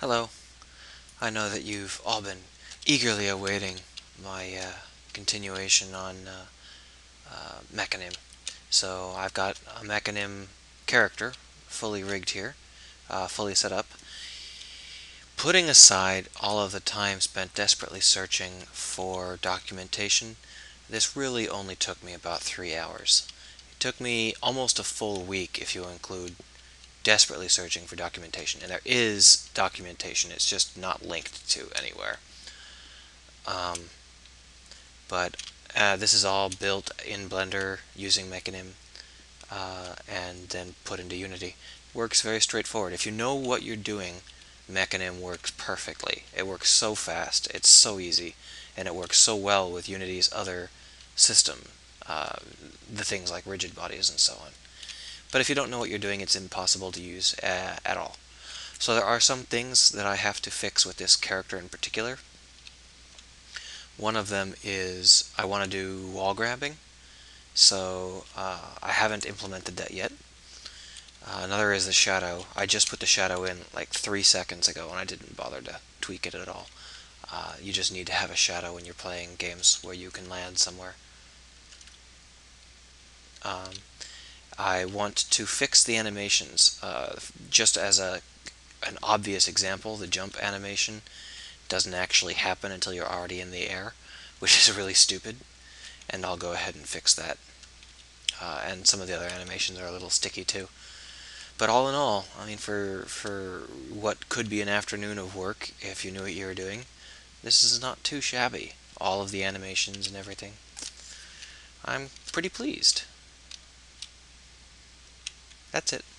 Hello. I know that you've all been eagerly awaiting my uh, continuation on uh, uh, Mecanim. So I've got a Mecanim character fully rigged here, uh, fully set up. Putting aside all of the time spent desperately searching for documentation, this really only took me about three hours. It took me almost a full week if you include desperately searching for documentation. And there is documentation, it's just not linked to anywhere. Um, but uh, this is all built in Blender using Mecanim uh, and then put into Unity. Works very straightforward. If you know what you're doing, Mecanim works perfectly. It works so fast, it's so easy, and it works so well with Unity's other system, uh, the things like rigid bodies and so on. But if you don't know what you're doing, it's impossible to use uh, at all. So there are some things that I have to fix with this character in particular. One of them is I want to do wall grabbing. So uh, I haven't implemented that yet. Uh, another is the shadow. I just put the shadow in like three seconds ago and I didn't bother to tweak it at all. Uh, you just need to have a shadow when you're playing games where you can land somewhere. Um, I want to fix the animations. Uh, just as a an obvious example, the jump animation doesn't actually happen until you're already in the air, which is really stupid, and I'll go ahead and fix that. Uh, and some of the other animations are a little sticky too. But all in all, I mean, for for what could be an afternoon of work, if you knew what you were doing, this is not too shabby. All of the animations and everything. I'm pretty pleased. That's it.